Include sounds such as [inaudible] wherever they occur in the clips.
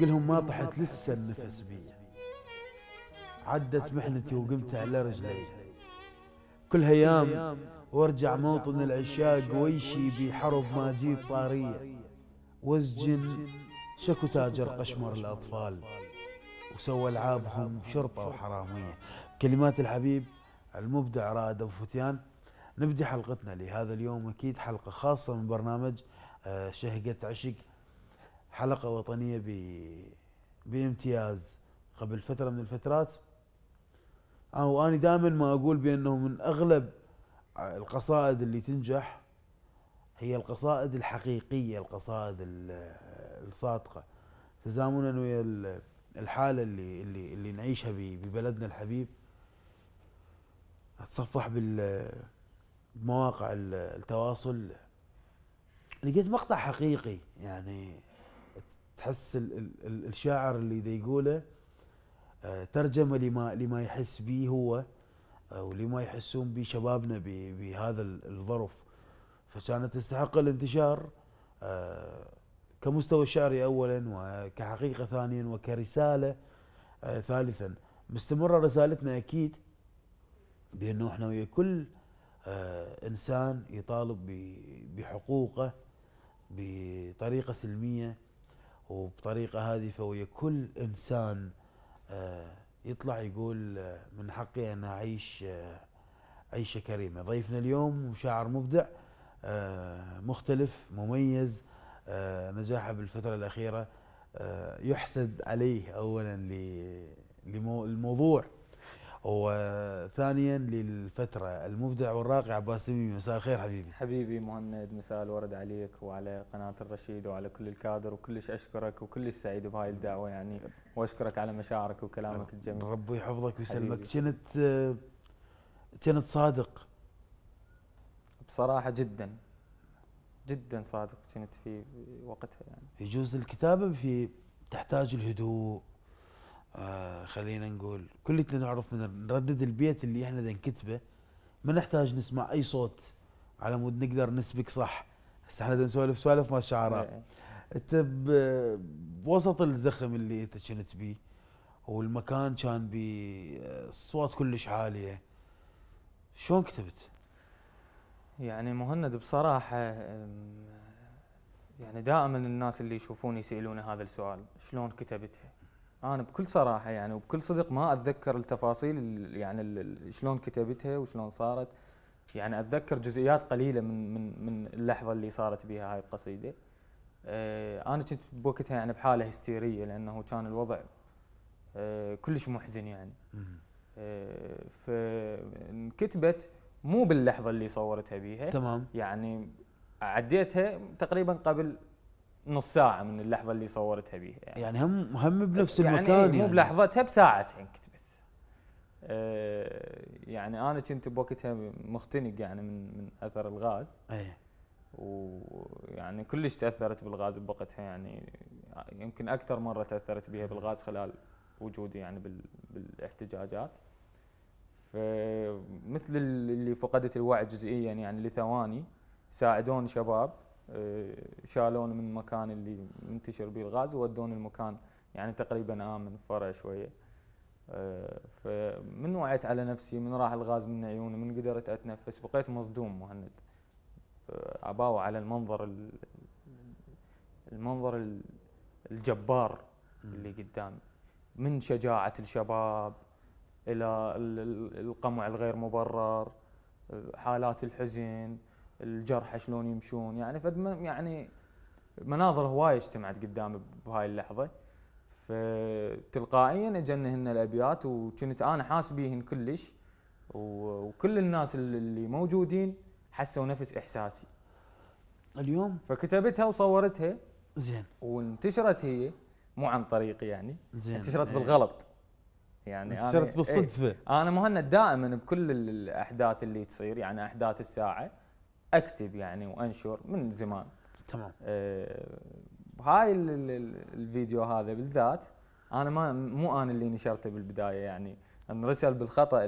قلهم ما طحت لسه النفس بي. عدت محنتي وقمت على رجلي. كل هيام وارجع موطن العشاق ويشي بحرب ما أجيب طاريه واسجن شكو تاجر قشمر الأطفال. وسوى ألعابهم شرطة وحرامية. كلمات الحبيب المبدع رائد أبو فتيان. نبدي حلقتنا لهذا اليوم. أكيد حلقة خاصة من برنامج آه، شهقة عشق. حلقة وطنية بامتياز قبل فترة من الفترات. أو أنا دائما ما أقول بأنه من أغلب القصائد اللي تنجح هي القصائد الحقيقية القصائد الصادقة. تزامنا ويا الحالة اللي اللي اللي نعيشها ببلدنا الحبيب. أتصفح بمواقع التواصل. لقيت مقطع حقيقي يعني تحس الشاعر اللي دا يقوله آه، ترجمة لما لما يحس به هو آه، ولما يحسون به شبابنا بهذا الظرف. فكانت تستحق الانتشار آه، كمستوى الشعري اولا وكحقيقة ثانيا وكرسالة ثالثا. مستمرة رسالتنا أكيد بأنه إحنا ويا كل إنسان يطالب بحقوقه بطريقة سلمية وبطريقة هادفه كل إنسان آه، يطلع يقول آه، من حقي أن أعيش آه، عيشة كريمة. ضيفنا اليوم شاعر مبدع مختلف مميز نجاحه بالفترة الأخيرة يحسد عليه اولا للموضوع وثانيا للفترة المبدع والراقي عباس تميمي مساء الخير حبيبي. حبيبي مهند مساء الورد عليك وعلى قناة الرشيد وعلى كل الكادر وكلش أشكرك وكلش سعيد بهاي الدعوة يعني. وأشكرك على مشاعرك وكلامك الجميل. ربي يحفظك ويسلمك. كنت كنت صادق؟ بصراحة جدا جدا صادق كنت في وقتها يعني. يجوز الكتابة في تحتاج الهدوء. آه خلينا نقول كلنا نعرف من نردد البيت اللي إحنا نكتبه ما نحتاج نسمع أي صوت على مود نقدر نسبق صح هسه إحنا نسولف سوالف مال الشعراء إيه. انت بوسط الزخم اللي انت كنت بيه والمكان كان بالصوت كلش عاليه شلون كتبت؟ يعني مهند بصراحة يعني دائما الناس اللي يشوفوني يسألوني هذا السؤال شلون كتبتها؟ أنا بكل صراحة يعني وبكل صدق ما أتذكر التفاصيل يعني شلون كتبتها وشلون صارت. يعني أتذكر جزئيات قليلة من من من اللحظة اللي صارت بها هاي القصيدة. آه أنا كنت بوقتها يعني بحالة هستيرية لأنه كان الوضع آه كلش محزن يعني. آه فانكتبت مو باللحظة اللي صورتها بيها. تمام. يعني عديتها تقريبا قبل نص ساعة من اللحظة اللي صورتها بيها يعني, يعني هم هم بنفس يعني المكان يعني. مو بلحظتها بساعتين كتبت أه يعني أنا كنت بوقتها مختنق يعني من من أثر الغاز. إيه. ويعني كلش تأثرت بالغاز بوقتها يعني يمكن أكثر مرة تأثرت بها بالغاز خلال وجودي يعني بالاحتجاجات. فمثل اللي فقدت الوعي جزئيا يعني لثواني ساعدوني شباب. شالون من المكان اللي منتشر به الغاز وودوني المكان يعني تقريبا آمن فرع شوية. آه، فمن وعيت على نفسي من راح الغاز من عيوني من قدرت أتنفس بقيت مصدوم مهند. عباوة على المنظر المنظر الجبار اللي قدامي من شجاعة الشباب إلى القمع الغير مبرر حالات الحزن الجرحى شلون يمشون. يعني فد يعني مناظر هواي اجتمعت قدامي بهاي اللحظة. فتلقائيا اجني هن الأبيات وكنت أنا حاس بيهن كلش. وكل الناس اللي موجودين حسوا نفس إحساسي. اليوم؟ فكتبتها وصورتها. زين. وانتشرت هي مو عن طريقي يعني زين. انتشرت بالغلط. يعني انتشرت بالصدفة. إيه. أنا مهند دائما بكل الأحداث اللي تصير يعني أحداث الساعة. أكتب يعني وأنشر من زمان. تمام. آه هاي الفيديو هذا بالذات أنا ما مو أنا اللي نشرته بالبداية يعني انرسل بالخطأ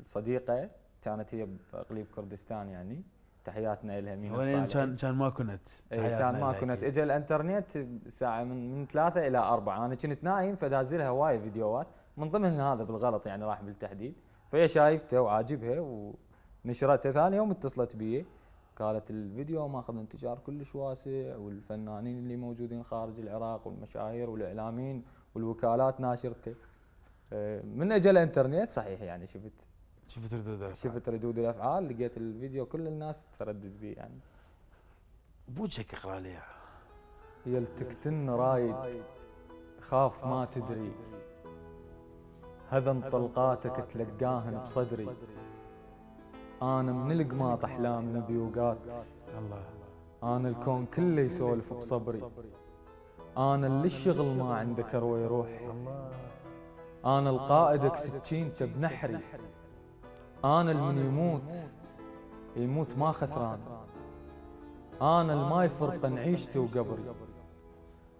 لصديقة كانت هي بأقليم كردستان يعني تحياتنا لها مينا وين. كان كان ماكو نت اي تحياتنا كان لها ماكو نت أكيد. اجى الإنترنت ساعة من من ثلاثة إلى أربعة. أنا كنت نايم فدازلها هواي فيديوهات من ضمن هذا بالغلط يعني راح بالتحديد. فهي شايفته وعاجبها ونشرته ثاني يوم اتصلت بي. قالت الفيديو ماخذ انتشار كلش واسع والفنانين اللي موجودين خارج العراق والمشاهير والإعلاميين والوكالات ناشرته. آه، من اجى الإنترنت صحيح يعني شفت شفت ردود الأفعال. شفت ردود الأفعال لقيت الفيديو كل الناس تردد بيه يعني. بوجهك اقرا لي هي التكتن رايد. خاف ما تدري. هذا طلقاتك تلقاهن بصدري. أنا من القماط احلامي بيوقات الله أنا الكون كله يسولف بصبري أنا اللي الشغل ما عندك اروي يروح أنا القائدك سكينته بنحري أنا المن يموت يموت ما خسران. أنا الما يفرق عيشتي وقبري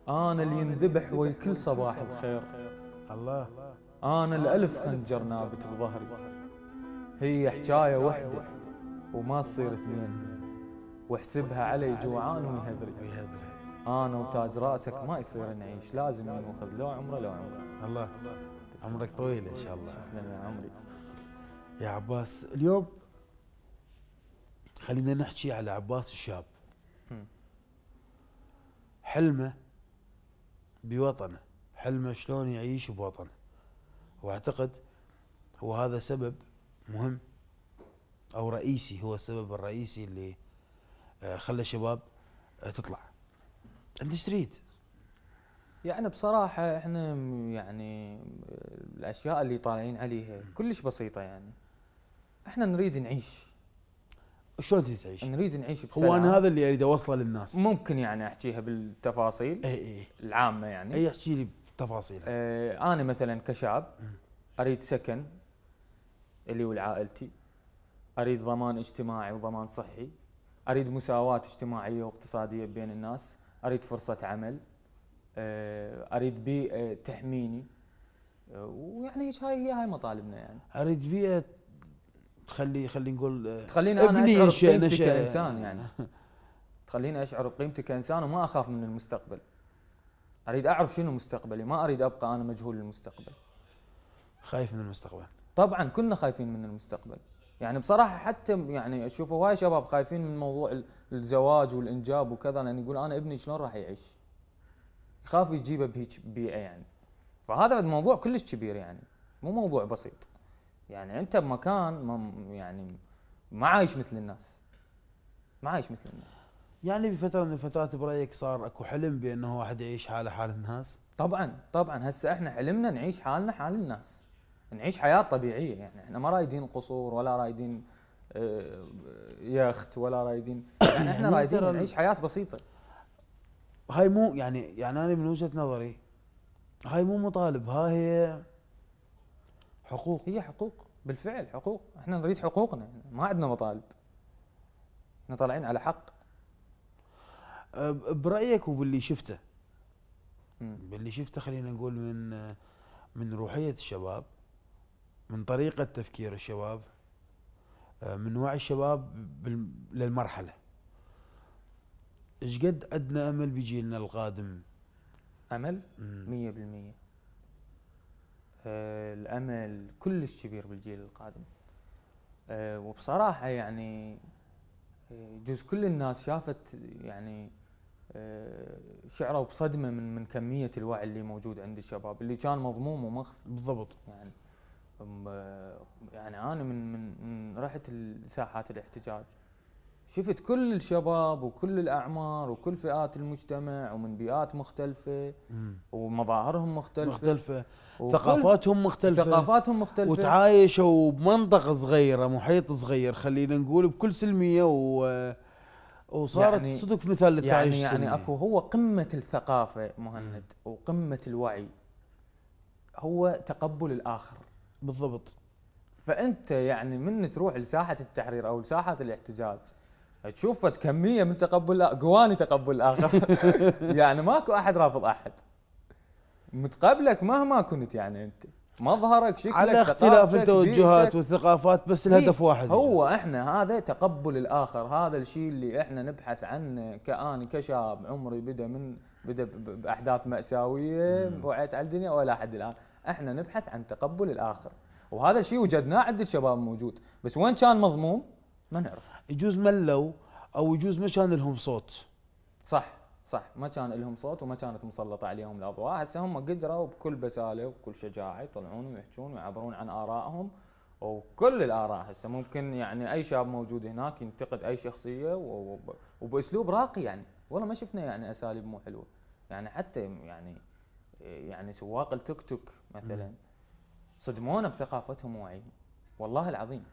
أنا اللي ينذبح وي كل صباح بخير الله. أنا الالف خنجر نابت بظهري هي حكاية وحدة وما تصير اثنين. واحسبها علي جوعان ويهذري. ويهدري أنا وتاج رأسك ما يصير نعيش لازم ناخذ لو عمره لو عمره. الله. عمرك طويل إن شاء الله. تسلم يا عمري. يا عباس اليوم خلينا نحكي على عباس الشاب. حلمه بوطنه. حلمه شلون يعيش بوطنه. وأعتقد هو هذا سبب مهم. أو رئيسي هو السبب الرئيسي اللي آه، خلى الشباب آه، تطلع. انت إيش تريد؟ يعني بصراحة إحنا يعني الأشياء اللي طالعين عليها كلش بسيطة يعني. إحنا نريد نعيش. شلون تريد تعيش؟ نريد نعيش بسلام هو أنا هذا اللي أريد أوصله للناس. ممكن يعني أحكيها بالتفاصيل اي اي العامة يعني. اي احكي لي بتفاصيل. آه أنا مثلا كشاب أريد سكن. اللي هو لعائلتي أريد ضمان اجتماعي وضمان صحي. أريد مساواة اجتماعية واقتصادية بين الناس. أريد فرصة عمل. آه، أريد بيئة تحميني. آه، ويعني هيك هاي هي هاي مطالبنا يعني. أريد بيئة تخلي خلي نقول تخليني أنا أشعر بقيمتي كإنسان [laughs] يعني. تخليني أشعر بقيمتي كإنسان وما أخاف من المستقبل. أريد أعرف شنو مستقبلي. ما أريد أبقى أنا مجهول المستقبل خايف من المستقبل. طبعا كلنا خايفين من المستقبل. يعني بصراحة حتى يعني أشوف هواي شباب خايفين من موضوع ال- الزواج والإنجاب وكذا لأن يقول أنا ابني شلون راح يعيش؟ يخاف يجيبه بهيك بيئة يعني. فهذا بعد موضوع كلش كبير يعني. مو موضوع بسيط. يعني أنت بمكان ما يعني ما عايش مثل الناس. ما عايش مثل الناس. يعني بفتره من الفترات برأيك صار أكو حلم بأنه واحد يعيش حاله حال الناس؟ طبعا طبعا. هسه إحنا حلمنا نعيش حالنا حال الناس. نعيش حياة طبيعية يعني إحنا ما رايدين قصور ولا رايدين آه، يخت ولا رايدين. يعني [coughs] إحنا رايدين نعيش حياة بسيطة. هاي مو يعني يعني أنا من وجهة نظري هاي مو مطالب هاي هي حقوق. هي حقوق بالفعل حقوق. إحنا نريد حقوقنا ما عندنا مطالب. إحنا طالعين على حق. أه، برأيك وباللي شفته. باللي شفته خلينا نقول من من روحية الشباب من طريقة تفكير الشباب آه، من وعي الشباب للمرحلة. إيش قد عندنا أمل بجيلنا القادم؟ أمل؟ مم. مية بالمية. آه الأمل كلش كبير بالجيل القادم. آه وبصراحة يعني آه، يجوز كل الناس شافت يعني آه شعروا بصدمة من من كمية الوعي اللي موجود عند الشباب اللي كان مضموم ومخفي. بالضبط. يعني يعني أنا من من من رحت لساحات الاحتجاج. شفت كل الشباب وكل الأعمار وكل فئات المجتمع ومن بيئات مختلفة. ومظاهرهم مختلفة. مختلفة. ثقافاتهم مختلفة. ثقافاتهم مختلفة. وتعايشوا بمنطقة صغيرة محيط صغير خلينا نقول بكل سلمية و وصارت يعني- صدق مثال للتعايش يعني يعني. أكو هو قمة الثقافة مهند وقمة الوعي هو تقبل الآخر. بالضبط. فأنت يعني من تروح لساحة التحرير أو لساحة الاحتجاج تشوف كمية من تقبل قواني تقبل الآخر [laughs] يعني ماكو أحد رافض أحد. متقبلك مهما كنت يعني أنت. مظهرك شكلك على اختلاف التوجهات. والثقافات بس الهدف واحد هو إحنا هذا تقبل الآخر. هذا الشيء اللي إحنا نبحث عنه كاني كشاب عمري بدا من بدا بأحداث مأساوية وعيت على الدنيا ولا حد الآن. إحنا نبحث عن تقبل الآخر. وهذا الشيء وجدناه عند الشباب موجود. بس وين كان مضموم؟ ما نعرف. يجوز ملوا أو يجوز ما كان لهم صوت. صح صح. ما كان لهم صوت وما كانت مسلطة عليهم الاضواء هسه هم قدروا بكل بسالة وبكل شجاعة يطلعون ويحجون ويعبرون عن آرائهم. وكل الآراء هسه ممكن يعني أي شاب موجود هناك ينتقد أي شخصية وب- وبأسلوب راقي يعني. والله ما شفنا يعني أساليب مو حلوة. يعني حتى يعني يعني سواق التوك توك مثلا صدمونا بثقافتهم ووعيهم والله العظيم.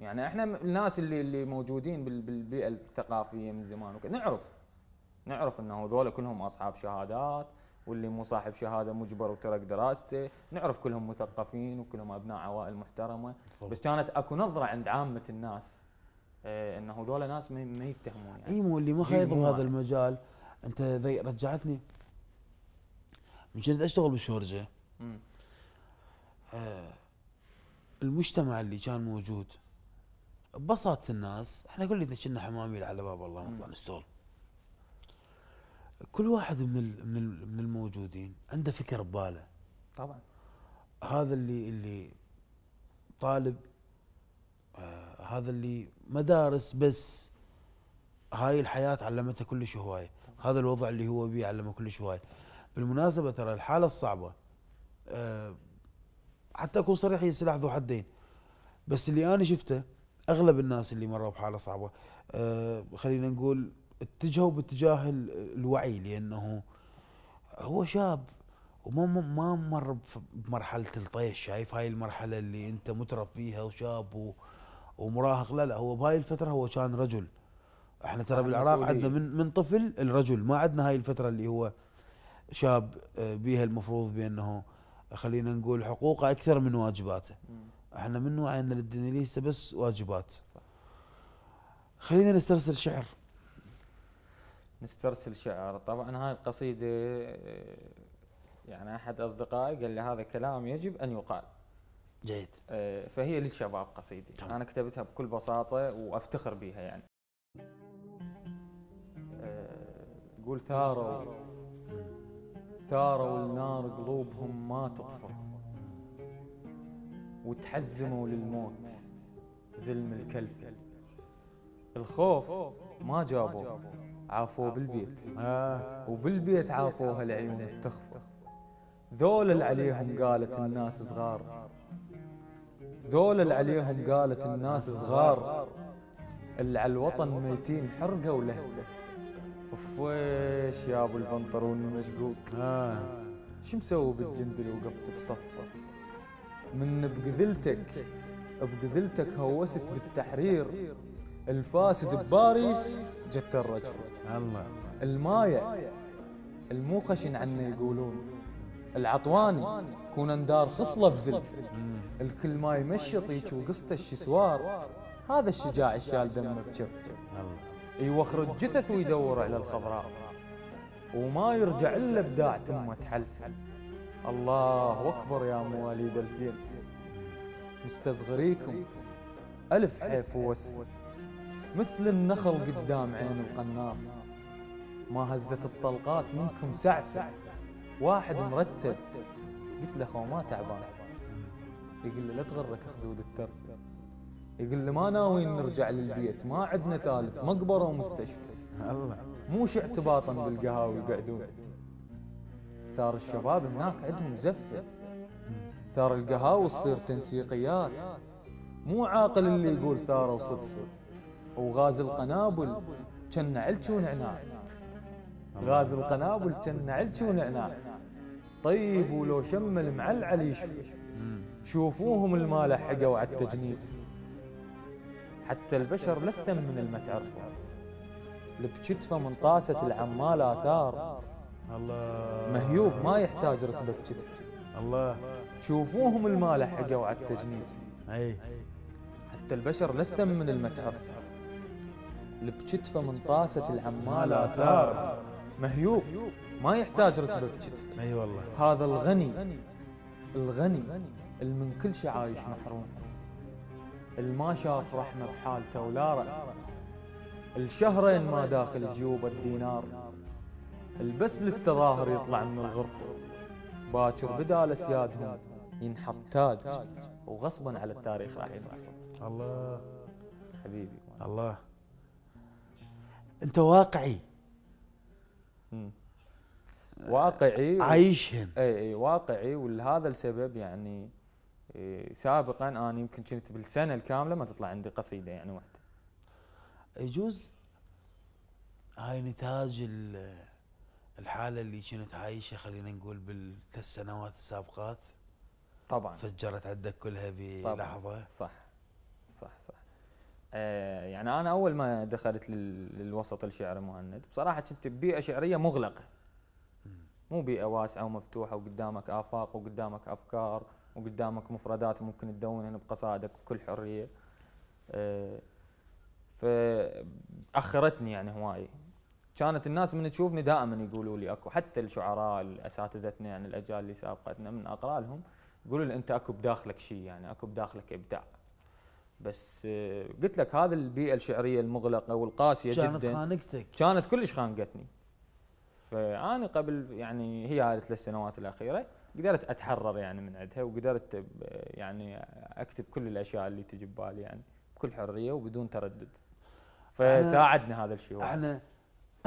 يعني إحنا الناس اللي اللي موجودين بال- بالبيئة الثقافية من زمان وكذا نعرف. نعرف إنه هذول كلهم أصحاب شهادات واللي مو صاحب شهادة مجبر وترك دراسته، نعرف كلهم مثقفين وكلهم أبناء عوائل محترمة، بس كانت أكو نظرة عند عامة الناس آه، إنه هذول ناس ما يفتهمون يعني. إي مو اللي ما خيضوا هذا. المجال. أنت ذي رجعتني. من كنت أشتغل بالشورجه. آه، المجتمع اللي كان موجود ببساطة الناس إحنا كلنا كنا حماميل على باب الله نطلع نستول. كل واحد من من من الموجودين عنده فكر بباله. طبعا. هذا اللي اللي طالب آه هذا اللي مدارس بس هاي الحياة علمته كلش هواية. هذا الوضع اللي هو بيه علمه كلش هواية. بالمناسبة ترى الحالة الصعبة. آه حتى أكون صريح هي سلاح ذو حدين. بس اللي أنا شفته أغلب الناس اللي مروا بحالة صعبة آه خلينا نقول اتجهوا باتجاه ال- الوعي لأنه هو شاب وما ما مر بمرحلة الطيش. شايف هاي المرحلة اللي أنت مترف فيها وشاب ومراهق؟ لا لا هو بهاي الفترة هو كان رجل. إحنا ترى بالعراق. عندنا من من طفل الرجل ما عندنا هاي الفترة اللي هو شاب آه، بيها المفروض بأنه خلينا نقول حقوقه أكثر من واجباته. مم. إحنا من وعينا للدنيا ليس بس واجبات. صح. خلينا نسترسل شعر. نسترسل شعر. طبعا هاي القصيدة آه، يعني أحد أصدقائي قال لي هذا كلام يجب أن يقال. جيد. آه، فهي للشباب قصيدة. تمام. أنا كتبتها بكل بساطة وأفتخر بها يعني. تقول ثاروا. ثاروا النار قلوبهم ما تطفى وتحزموا للموت زلم الكلفة الخوف ما جابوا عافوه بالبيت. وبالبيت عافوها العيون التخفى ذول عليهم قالت الناس صغار. ذول عليهم قالت الناس صغار. اللي على الوطن ميتين حرقة ولهفة اوف ويش يا أبو البنطرون المشقوق آه. شو مسوي بالجند اللي وقفت بصفه؟ من بقذلتك بقذلتك هوست بالتحرير. الفاسد بباريس جت الرجفة الله. المايع المو خشن عنه يقولون. العطواني كون اندار خصله بزلفه الكل ما يمشط يجي وقصته الشسوار. هذا الشجاع الشال دمه بجفه الله. يوخر الجثث ويدور على الخضراء. وما يرجع إلا بداع تمه حلف الله أكبر يا مواليد الفين مستصغريكم ألف حيف ووسف. مثل النخل قدام عين القناص. ما هزت الطلقات منكم سعفة واحد مرتب. قلت له خو ما تعبان. يقول لي لا تغرك خدود الترف. يقول لي ما ناويين نرجع للبيت ما عندنا ثالث مقبرة ومستشفى الله. موش اعتباطا بالقهاوي يقعدون. ثار الشباب هناك عندهم زفة ثار القهاوي تصير تنسيقيات. مو عاقل اللي يقول ثارة وصدفة وغاز القنابل كان علش ونعناع. غاز القنابل كان علش ونعناع. طيب ولو شم المعلعل يشفي شوفوهم المال حقوا على التجنيد حتى البشر لثم من المتعرفه اللي بكتفه من طاسة العمال آثار. الله. مهيوب ما يحتاج رتبة بكتفة. الله. شوفوهم المال حقوا على التجنيد. أي. حتى البشر لثم من المتعرفة اللي بكتفه من طاسة العمال آثار. مهيوب ما يحتاج رتبة بكتفة. أي والله. هذا الغني. الغني. من كل شي عايش. محروم. الما شاف رحمة بحالته ولا رأفة الشهرين ما داخل جيوب الدينار. البس للتظاهر يطلع من الغرفة. باكر بدال أسيادهم ينحط تاج وغصبا على التاريخ راح ينصفه. الله. حبيبي. الله. أنت واقعي. مم. واقعي عايشهن إي إي واقعي ولهذا السبب يعني سابقا أنا يمكن كنت بالسنة الكاملة ما تطلع عندي قصيدة يعني واحدة. يجوز؟ هاي نتاج ال- الحالة اللي كنت عايشة خلينا نقول بالثلاث سنوات السابقات. طبعا. فجرت عندك كلها بلحظة. صح. صح صح. آه يعني أنا أول ما دخلت لل- للوسط الشعري مهند بصراحة كنت ببيئه شعرية مغلقة. مو بيئة واسعة ومفتوحة وقدامك آفاق وقدامك أفكار. وقدامك مفردات ممكن تدونهن بقصائدك بكل حرية. آه فأخرتني يعني هواي كانت الناس من تشوفني دائما يقولوا لي أكو حتى الشعراء الأساتذتنا يعني الأجيال اللي سابقتنا من اقرا لهم يقولوا لي أنت أكو بداخلك شيء يعني أكو بداخلك إبداع. بس آه، قلت لك هذه البيئة الشعرية المغلقة والقاسية كانت جدا. خانقتك. كانت كلش خانقتني. فأنا قبل يعني هي هاي الثلاث سنوات الأخيرة. قدرت أتحرر يعني من عندها وقدرت يعني أكتب كل الأشياء اللي تجي ببالي يعني بكل حرية وبدون تردد فساعدني هذا الشيء. إحنا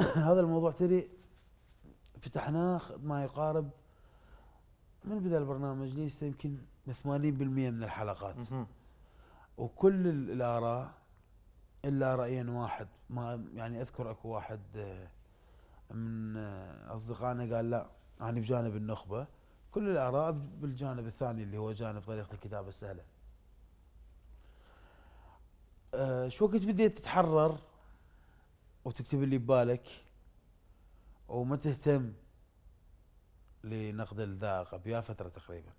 [clears throat] هذا الموضوع تري فتحناه ما يقارب من بدا البرنامج ليس يمكن 80% من الحلقات. وكل ال- الآراء إلا رايا واحد ما يعني أذكر أكو واحد آه، من آه، أصدقائنا قال لا أنا بجانب النخبة كل الاراء بج- بالجانب الثاني اللي هو جانب طريقة الكتابة السهلة. آه، شو وقت بديت تتحرر وتكتب اللي ببالك وما تهتم لنقد الذائقه بيا فترة تقريبا.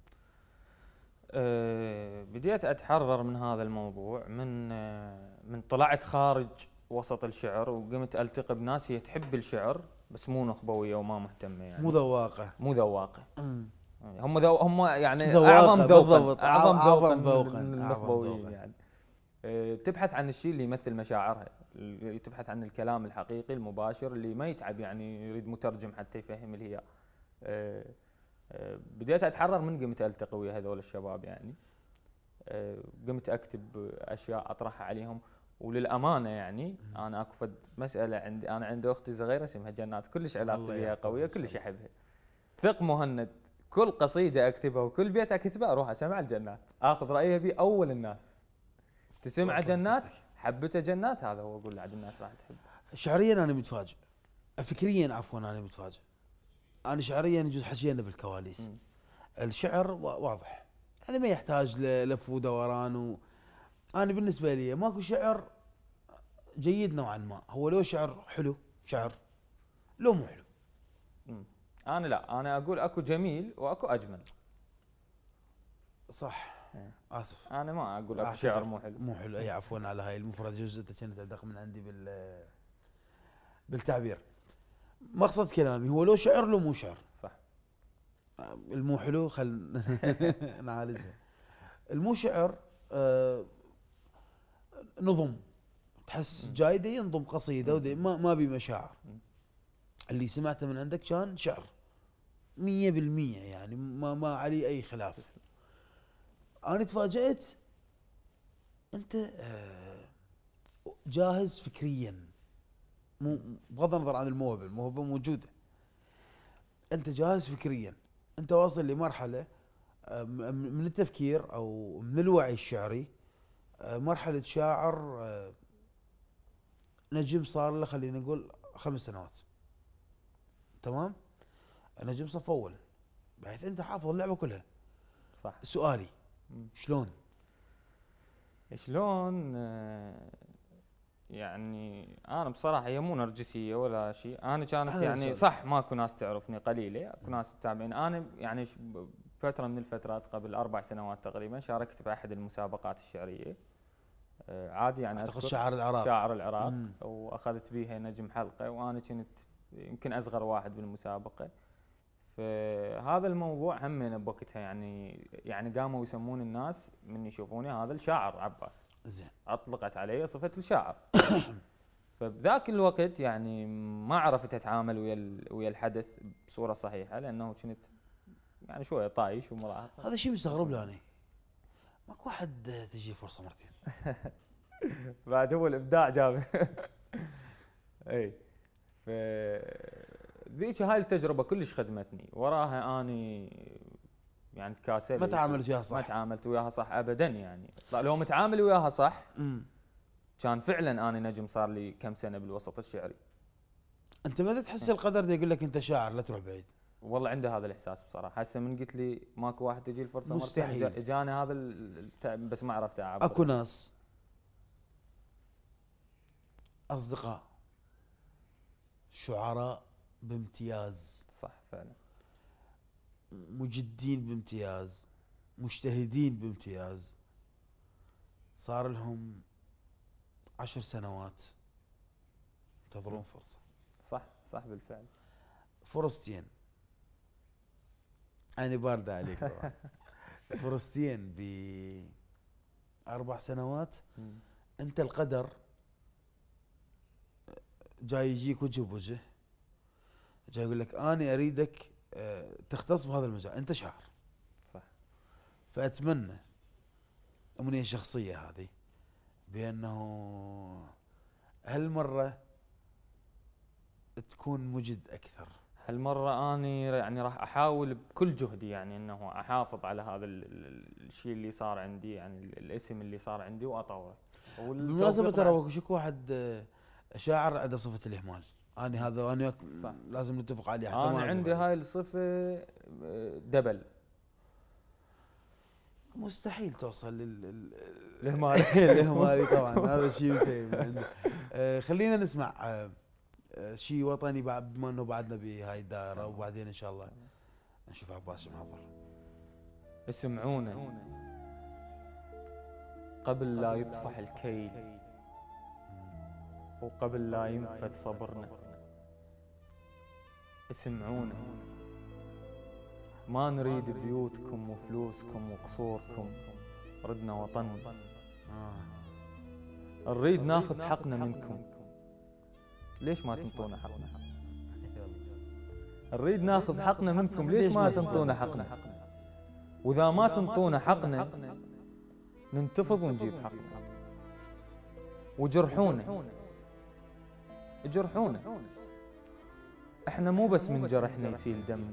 أه بديت أتحرر من هذا الموضوع من أه من طلعت خارج وسط الشعر وقمت ألتقي بناس هي تحب الشعر بس مو نخبويه وما مهتمة يعني مو ذواقة. مو ذواقة. هم ذو هم يعني ذواقة، أعظم ذوقا. أعظم ذوقا ذوقاً، النخبويين. يعني. أه، تبحث عن الشيء اللي يمثل مشاعرها اللي تبحث عن الكلام الحقيقي المباشر اللي ما يتعب يعني يريد مترجم حتى يفهم الهياء أه، أه، بديت أتحرر من قمت التقي ويا هذول الشباب يعني. قمت أكتب أشياء اطرحها عليهم وللأمانة يعني أنا أكو فد مسألة عندي أنا عندي أختي صغيرة اسمها جنات كلش علاقتي بها قوية كلش أحبها. ثق مهند. كل قصيدة أكتبها وكل بيت أكتبه أروح أسمع الجنات. أخذ رايها بي أول الناس. تسمع جنات؟ حبته جنات؟ هذا هو أقول عاد الناس راح تحب شعريا أنا متفاجئ. فكريا عفوا أنا متفاجئ. أنا شعريا يجوز حكينا بالكواليس. مم. الشعر وا- واضح. يعني ما يحتاج للف ودوران و... أنا بالنسبة لي ماكو شعر جيد نوعا ما. هو لو شعر حلو شعر لو مو حلو. أنا لا أنا أقول أكو جميل وأكو أجمل. صح. إيه. آسف. أنا ما أقول أكو. شعر مو حلو. مو حلو. إي عفوا على هاي المفرد جزء انت كنت أدق من عندي بال بالتعبير. مقصد كلامي هو لو شعر لو مو شعر. صح. المو حلو خل [laughs] نعالجها. المو شعر آه، نظم. تحس مم. جاي دا ينظم قصيدة ما ما بي مشاعر. اللي سمعته من عندك كان شعر. مية بالمية يعني ما ما عليه أي خلاف. أنا تفاجأت أنت آه، جاهز فكريا مو بغض النظر عن الموهبة الموهبة موجودة. أنت جاهز فكريا أنت واصل لمرحلة آه، من التفكير أو من الوعي الشعري آه، مرحلة شاعر نجم صار له خلينا نقول خمس سنوات. تمام؟ نجم صف أول بحيث أنت حافظ اللعبة كلها. صح. سؤالي. شلون؟ شلون؟ يعني أنا بصراحة هي مو نرجسية ولا شيء. أنا كانت يعني. صح ماكو ناس تعرفني قليلة أكو ناس متابعين. أنا يعني فترة من الفترات قبل أربع سنوات تقريبا شاركت بأحد المسابقات الشعرية. آه، عادي يعني اعتقد شاعر العراق. شاعر العراق. وأخذت بيها نجم حلقة وأنا كنت يمكن أصغر واحد بالمسابقة. فهذا الموضوع همين بوقتها يعني يعني قاموا يسمون الناس من يشوفوني هذا الشاعر عباس. زين. أطلقت علي صفة الشاعر. [coughs] فبذاك الوقت يعني ما عرفت أتعامل ويا ويا الحدث بصورة صحيحة لأنه كنت يعني شوية طايش ومراهق. هذا شيء مستغرب له أنا. ماكو واحد تجي فرصة مرتين. [laughs] بعد هو الإبداع جاب [laughs] اي ف ذيك هاي التجربة كلش خدمتني. وراها أني يعني تكاسل ما تعاملت وياها ما صح تعاملت وياها صح ابدا يعني. طيب لو متعامل وياها صح. كان فعلا أنا نجم صار لي كم سنة بالوسط الشعري. أنت متى تحس القدر ده يقول لك أنت شاعر لا تروح بعيد؟ والله عنده هذا الإحساس بصراحة. هسه من قلت لي ماكو واحد تجي الفرصة مستحيل. جا- جاني هذا بس ما عرفت أعبر. أكو ناس أصدقاء شعراء بامتياز. صح فعلا. مجدين بامتياز مجتهدين بامتياز. صار لهم عشر سنوات ينتظرون فرصة. صح صح بالفعل. فرصتين. أنا باردة عليك طبعا. [laughs] فرصتين بأربع سنوات. أنت القدر جاي يجيك وجه بوجه. جاي يقول لك أنا أريدك آه، تختص بهذا المجال. أنت شاعر. صح. فأتمنى أمنية شخصية هذه بأنه هالمرة تكون مجد أكثر. هالمرة أني يعني راح أحاول بكل جهدي يعني أنه أحافظ على هذا ال- ال- الشيء اللي صار عندي يعني ال- الاسم اللي صار عندي وأطوره. والتوفيق بالمناسبة ترى. وشك واحد آه، شاعر عنده صفة الإهمال. أنا هذا صح. لازم نتفق عليه حتى أنا ما عندي. هاي الصفة آه، دبل مستحيل توصل لل لل- الإهمال. الإهمالي [laughs] طبعا هذا شيء. آه، خلينا نسمع آه، شيء وطني بعد بما إنه بعدنا بهاي الدائرة وبعدين إن شاء الله نشوف عباس شو محضر اسمعونا قبل لا يطفح الكيل وقبل لا ينفذ صبرنا. اسمعونا. ما نريد بيوتكم وفلوسكم وقصوركم. ردنا وطن. آه. نريد ناخذ حقنا منكم. ليش ما تنطونا حقنا؟ نريد ناخذ حقنا منكم. ليش ما تنطونا حقنا؟ وإذا ما تنطونا حقنا ننتفض ونجيب حقنا. وجرحونا. جرحونا. إحنا مو بس من جرحنا يسيل دم.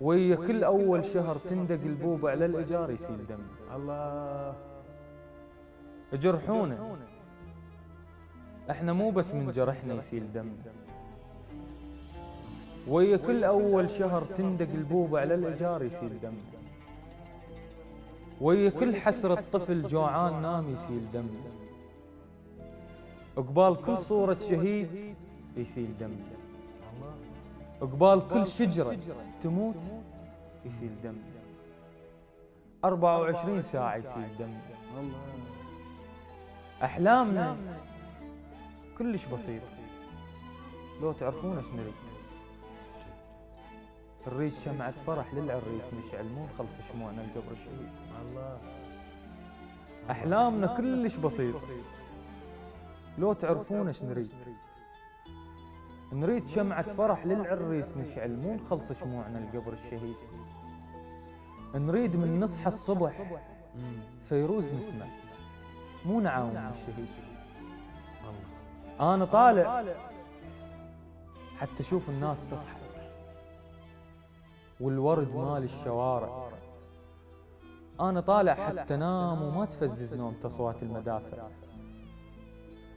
ويا كل أول شهر تندق البوب على الإيجار يسيل دم. الله. جرحونا. إحنا مو بس من جرحنا يسيل دم. ويا كل أول شهر تندق البوب على الإيجار يسيل دم. ويا كل حسرة طفل جوعان نام يسيل دم. قبال كل صورة شهيد يسيل دم. قبال كل شجرة تموت يسيل دم. 24 ساعة يسيل دم. أحلامنا كلش بسيط. لو تعرفون إيش نريد نريد شمعة فرح للعريس نشعل مو نخلص شموعنا لقبر الشهيد الله. أحلامنا كلش بسيط. لو تعرفون إيش نريد. نريد. شمعة فرح للعريس نشعل مو نخلص شموعنا لقبر الشهيد. نريد من نصحى الصبح. فيروز نسمع. مو نعاون الشهيد. أنا طالع. حتى أشوف الناس تضحك. والورد مال الشوارع. أنا طالع حتى نام وما تفزز نومة اصوات المدافع.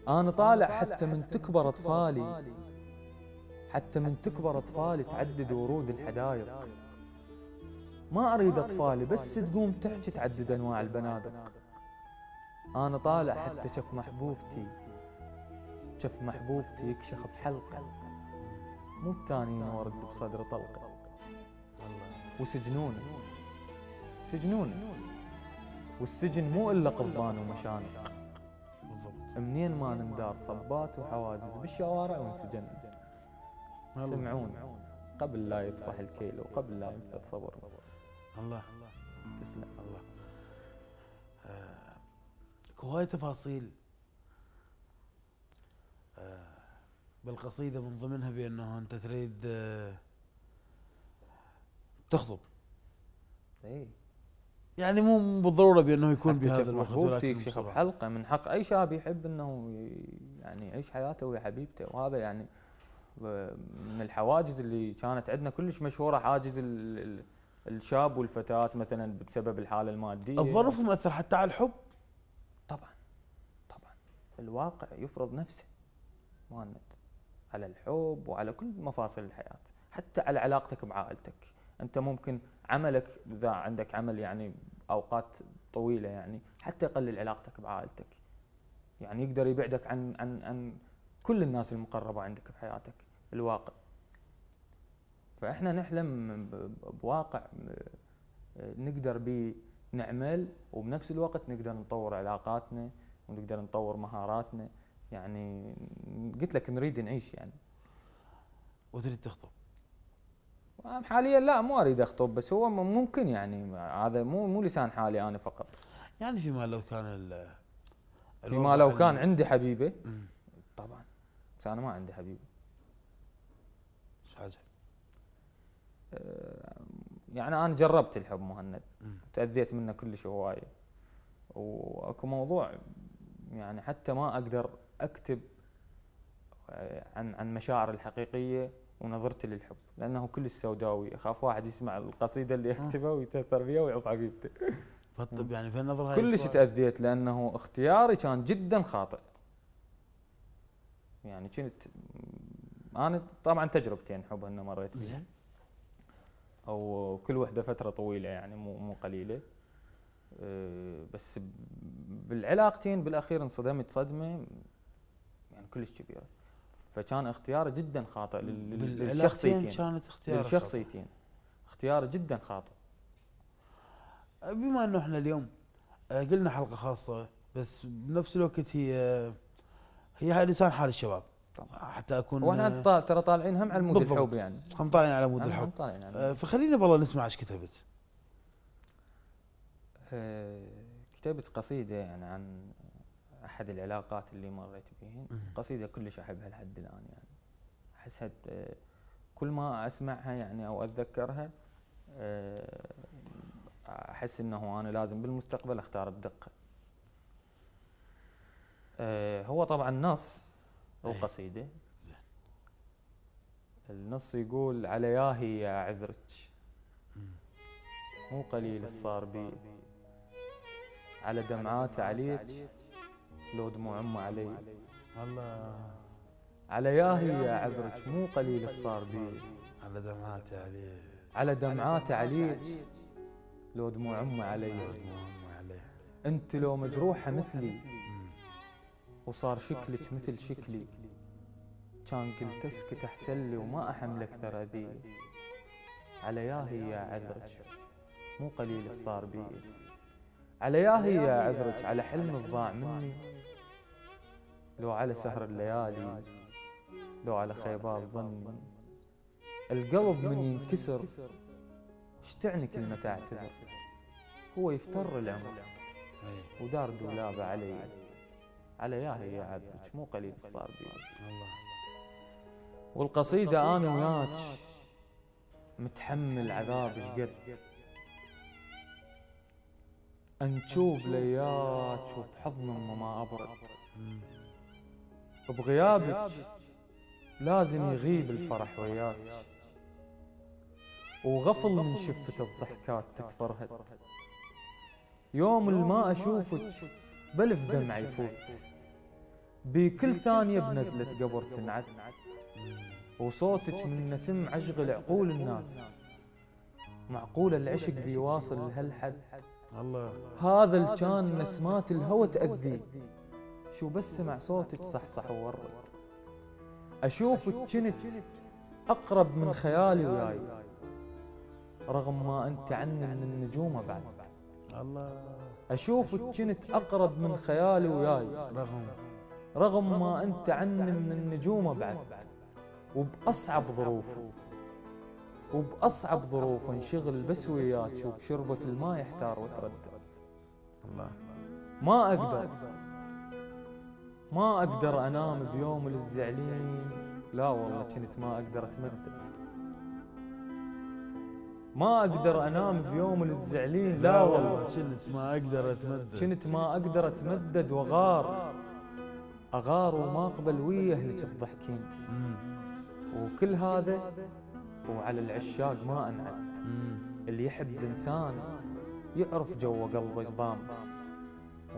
أنا طالع حتى من تكبر أطفالي. حتى من تكبر أطفالي تعدد ورود الحدايق. ما أريد أطفالي بس تقوم تحكي تعدد أنواع البنادق. أنا طالع حتى شف محبوبتي. شف محبوبتي يكشخ بحلقه مو التانيين ورد بصدر طلقة. وسجنوني. سجنوني والسجن مو إلا قضبان ومشانق منين ما نندار صبات وحواجز بالشوارع وانسجن. سمعون قبل لا يطفح الكيل وقبل لا ينفذ صبر. الله. تسلم. الله. آه، هواي تفاصيل. آه، بالقصيدة من ضمنها بأنه أنت تريد آه، تخطب اي يعني مو بالضرورة بأنه يكون بهذا الوقت بصراحة. بحلقه من حق أي شاب يحب أنه يعني يعيش حياته ويا حبيبته وهذا يعني من الحواجز اللي كانت عندنا كلش مشهورة حاجز ال- ال- الشاب والفتاة مثلا بسبب الحالة المادية. الظرف مؤثر حتى على الحب. طبعا طبعا. الواقع يفرض نفسه مهند على الحب وعلى كل مفاصل الحياة حتى على علاقتك بعائلتك. أنت ممكن عملك إذا عندك عمل يعني أوقات طويلة يعني حتى يقلل علاقتك بعائلتك. يعني يقدر يبعدك عن عن عن كل الناس المقربة عندك بحياتك الواقع. فإحنا نحلم بواقع نقدر به نعمل وبنفس الوقت نقدر نطور علاقاتنا ونقدر نطور مهاراتنا. يعني قلت لك نريد نعيش يعني. وتريد تخطب؟ حاليا لا مو أريد أخطب بس هو ممكن يعني هذا مو مو لسان حالي أنا فقط. يعني فيما لو كان ال فيما لو كان عندي حبيبه. طبعا بس أنا ما عندي حبيبه حاجة؟ أه، يعني أنا جربت الحب مهند. تأذيت منه كلش هواية. وأكو موضوع يعني حتى ما أقدر أكتب آه، عن عن مشاعر الحقيقية. ونظرتي للحب لأنه كلش سوداوي اخاف واحد يسمع القصيدة اللي اكتبها ويتأثر فيها ويعوف عقيبته فالطب يعني في النظر هاي كلش. تأذيت لأنه اختياري كان جدا خاطئ. يعني كنت أنا طبعا تجربتين حب انه مريت زين. أو كل وحدة فترة طويلة يعني مو مو قليلة. أه، بس بالعلاقتين بالأخير انصدمت صدمة يعني كلش كبيرة. فكان اختياري جدا خاطئ للشخصيتين. كانت اختيار للشخصيتين. اختياري جدا خاطئ. بما إنه إحنا اليوم آه، قلنا حلقة خاصة بس بنفس الوقت هي هي هاي لسان حال الشباب. طبعا. حتى أكون وإحنا آه، ترى طالعين هم على مود. الحب يعني. هم طالعين على مود الحب. على آه،. فخلينا بالله نسمع إيش كتبت. آه، كتبت قصيدة يعني عن أحد العلاقات اللي مريت بهن. قصيدة كلش أحبها لحد الآن يعني. أحسها آه، كل ما أسمعها يعني أو أتذكرها آه، أحس إنه أنا لازم بالمستقبل أختار الدقه آه، هو طبعا نص أو إيه. قصيدة. زين. النص يقول على ياهي يا عذرك. مو قليل الصار بي. على دمعات عليك لو دموع امه علي. الله على ياهي يا عذرك مو قليل الصار بي. على دمعاتي عليه على دمعات عليك لو دموع امه علي. المهم عليه انت لو مجروحة مثلي. وصار شكلك مثل شكلي. كان قلت اسكت احسن لي وما أحملك ثرى ذي. على ياهي يا عذرك مو قليل الصار بي. على ياهي يا عذرك على حلم الضاع مني. لو على سهر الليالي لو على خيبات ظني. القلب من ينكسر إيش تعني كلمة اعتذر هو يفتر العمر. ودار دولابه علي. على ياهي يا عذرك مو قليل الصار بي. والقصيدة أنا وياك متحمل عذاب شقد أنشوف لياك وبحضن ما أبرد. مم. بغيابك لازم يغيب الفرح وياك وغفل من شفة الضحكات تتفرهد. يوم الما أشوفك بلف دمع يفوت. بكل ثانية بنزلة قبر تنعد. وصوتك من نسم عشغل عقول الناس. معقول العشق بيواصل لهالحد الله. هذا اللي كان نسمات الهوى تأذي. شو بس سمع صوتك صحصح وورد أشوفك كنت أقرب من خيالي وياي. رغم ما أنت عني من النجوم بعد. الله. أشوفك كنت أقرب من خيالي وياي. رغم. رغم ما أنت عني من النجوم بعد. وبأصعب ظروف. وبأصعب ظروف انشغل بس وياك وبشربة الماء يحتار وتردد الله. ما أقدر. ما أقدر أنام بيوم الزعلين لا والله كنت ما أقدر أتمدد. ما أقدر أنام بيوم الزعلين لا والله كنت ما أقدر أتمدد. كنت ما أقدر أتمدد وغار. أغار وما أقبل ويا أهلك تضحكين. وكل هذا وعلى العشاق ما أنعد مم. اللي يحب إنسان يعرف جو قلبه جضام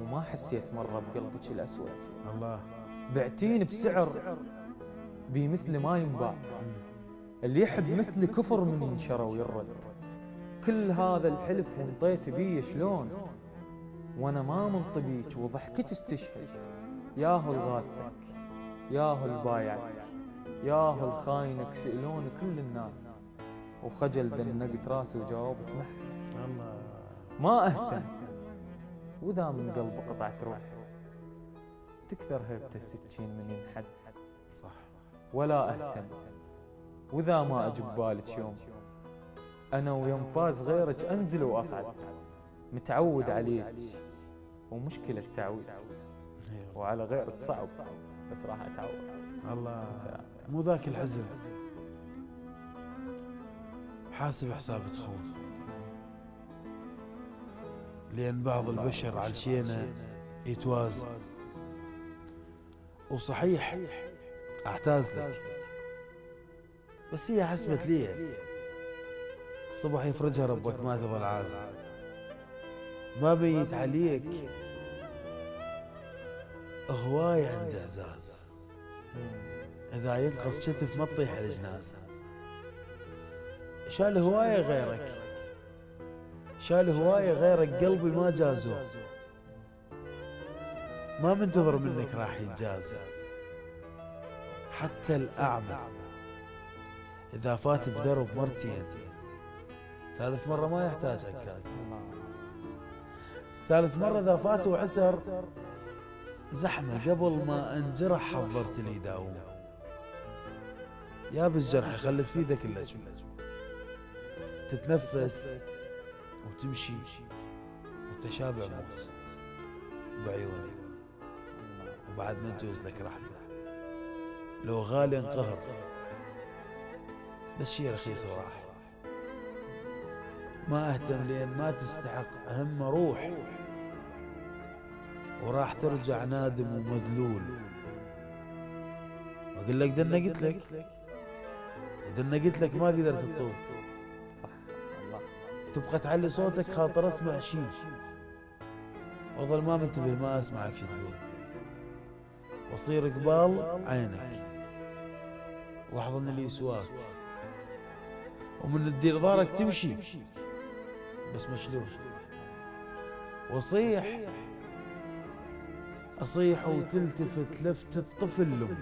وما حسيت مرة بقلبك الأسود. الله. بعتين بسعر بي مثل ما ينباع. اللي يحب مثلي كفر من ينشرى ويرد. كل هذا الحلف وانطيت بيه شلون؟ وأنا ما منطبيك وضحكتك تشهد ياهو الغاثك ياهو البايعك. ياهو الخاينك سألوني كل الناس. وخجل دنقت راسي وجاوبت الله ما أهتم. واذا من قلبي قطعت روح تكثر هيبة السكين من ينحد. صح. ولا أهتم. واذا ما أجب بالك يوم. أنا وينفاز غيرك أنزل وأصعد. متعود عليك. ومشكلة تعود. أيوة. وعلى غيرك صعب بس راح أتعود. الله. مو ذاك الحزن. حاسب حساب تخون لأن بعض البشر على شينا يتوازن. وصحيح أعتاز لك. بس هي حسبت لي. الصبح يفرجها ربك ما تظل عازل ما بيت عليك. هواي عنده اعزاز إذا ينقص كتف ما تطيح الجنازه شال هواية غيرك. شال هواية غيرك قلبي ما جازوه ما منتظر منك راح يتجازى حتى الأعمى. إذا فات بدرب مرتين ثالث مرة ما يحتاج عكاز. ثالث مرة إذا فات وعثر زحمة. قبل ما انجرح حضرت لي داوم يابس جرحي خلت في إيدك اللجم تتنفس وتمشي وتشابع موت بعيوني. وبعد ما تجوز لك رحلة لو غالي انقهر. بس شي رخيص وراح. ما اهتم لأن ما تستحق. هم روح. وراح ترجع نادم ومذلول. واقول لك دنا قلت لك؟ دنا قلت لك ما قدرت تطول. صح الله. تبقى تعلي صوتك خاطر أسمع شيء واظل ما منتبه ما اسمعك شو تقول. واصير قبال عينك. وأحضن اللي يسواك. ومن تدير ظهرك تمشي. بس مشلول. واصيح أصيح وتلتفت لفتة طفل لم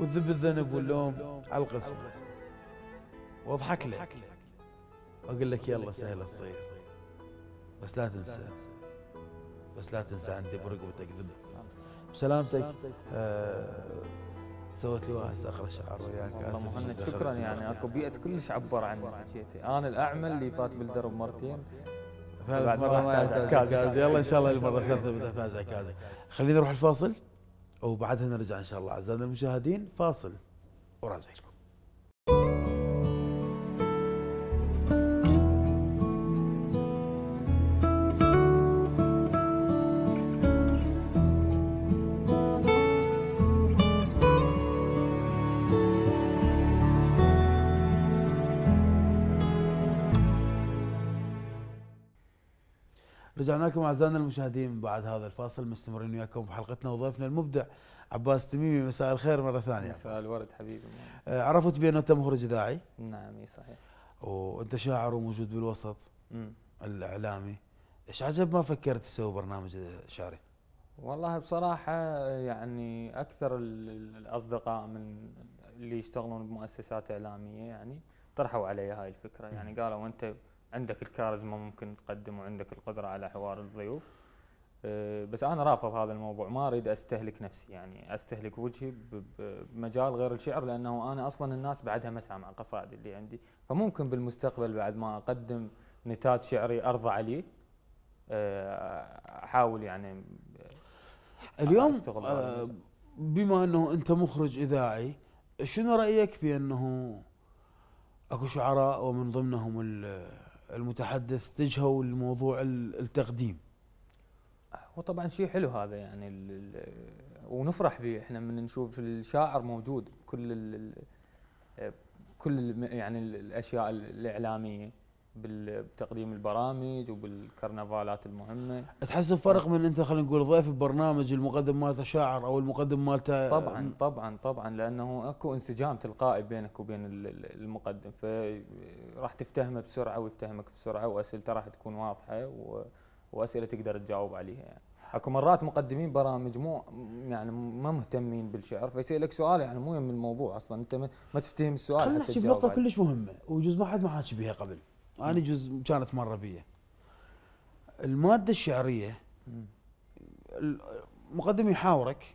وذب الذنب واللوم على القسم. وأضحك لك. وأقول لك يلا سهل الصيف بس لا تنسى. بس لا تنسى عندي برقبتك. ذنب بسلامتك. آه سويت لي واحد صخرة شعر وياك. والله مهند شكرا يعني. أكو بيئة كلش عبر عني حكيتي أنا الاعمى اللي فات بالدرب مرتين. ثالث مرة ما يحتاج. عكاز. يلا إن شاء الله المرة الثالثة بتحتاج عكاز خلينا نروح الفاصل وبعدها نرجع إن شاء الله. أعزائنا المشاهدين فاصل وراجع لكم رجعنا لكم أعزائنا المشاهدين بعد هذا الفاصل مستمرين وياكم بحلقتنا وضيفنا المبدع عباس تميمي. مساء الخير مرة ثانية مساء الورد حبيبي. آه، عرفت بانه أنت مخرج إذاعي. نعم إي صحيح. وأنت شاعر وموجود بالوسط مم. الإعلامي. إيش عجب ما فكرت تسوي برنامج شعري؟ والله بصراحة يعني أكثر ال- ال- الأصدقاء من اللي يشتغلون بمؤسسات إعلامية يعني طرحوا علي هاي الفكرة. يعني قالوا أنت عندك الكاريزما ممكن تقدم وعندك القدرة على حوار الضيوف. آه، بس أنا رافض هذا الموضوع ما أريد أستهلك نفسي يعني أستهلك وجهي بمجال غير الشعر لأنه أنا أصلا الناس بعدها ما سامع قصائد اللي عندي. فممكن بالمستقبل بعد ما أقدم نتاج شعري أرضى عليه آه، أحاول يعني اليوم أشتغل آه، بما أنه أنت مخرج إذاعي شنو رأيك بأنه أكو شعراء ومن ضمنهم المتحدث اتجهوا لموضوع ال- التقديم. وطبعا شيء حلو هذا يعني ونفرح به. إحنا من نشوف الشاعر موجود. كل ال كل يعني ال- الأشياء الإعلامية. بتقديم البرامج وبالكرنفالات المهمة. تحس بفرق من أنت خلينا نقول ضيف ببرنامج المقدم مالته شاعر أو المقدم مالته طبعا طبعا طبعا لأنه أكو انسجام تلقائي بينك وبين ال- ال- المقدم فراح تفتهمه بسرعة ويفتهمك بسرعة وأسئلته راح تكون واضحة و- وأسئلة تقدر تجاوب عليها. يعني أكو مرات مقدمين برامج مو يعني ما مهتمين بالشعر فيسألك سؤال يعني مو يم الموضوع أصلا أنت ما تفتهم السؤال خلينا نحكي بنقطة. كلش مهمة وجزء ما حد ما حاكي بها قبل. أنا جزء كانت مرة بي المادة الشعرية. المقدم يحاورك.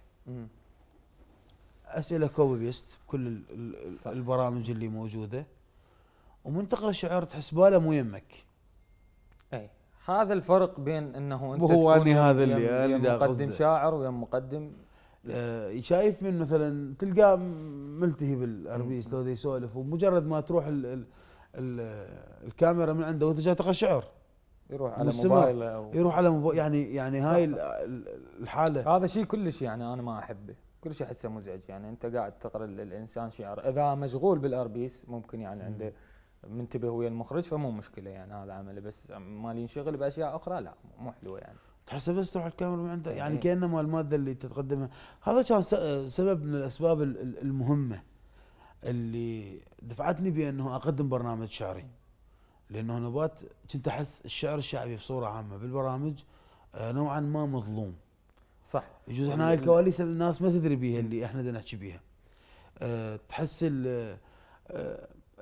أسئلة copy paste بكل. البرامج اللي موجودة ومن تقرأ شعر تحس باله مو يمك اي هذا الفرق بين إنه أنت تكون أني هذا اللي يم مقدم قصده. شاعر ويم مقدم آه، شايف من مثلا تلقاه ملتهي بال earpiece لو يسولف ومجرد ما تروح ال ال ال الكاميرا من عنده وانت جاي تقرأ شعر. يروح على مستمر. موبايله أو يروح على موبا- يعني يعني صح، هاي صح. ال- ال- الحالة. هذا شيء كلش يعني أنا ما أحبه. كل شيء أحسه مزعج. يعني أنت قاعد تقرأ ال- الإنسان شعر. إذا مشغول بالأربيس ممكن يعني عنده منتبه ويا المخرج فمو مشكلة يعني هذا عمله. بس مال ينشغل بأشياء أخرى لا مو حلوة يعني. تحسه بس تروح الكاميرا من عنده. يعني إيه. كانما المادة اللي تتقدمها. هذا كان سبب من الأسباب ال- ال- المهمة. اللي دفعتني بأنه أقدم برنامج شعري. لأنه نبات كنت أحس الشعر الشعبي بصورة عامة. بالبرامج آه، نوعا ما مظلوم. صح. يجوز إحنا هاي الكواليس اللي الناس ما تدري بيها اللي إحنا بدنا نحكي بيها. أه تحس آه،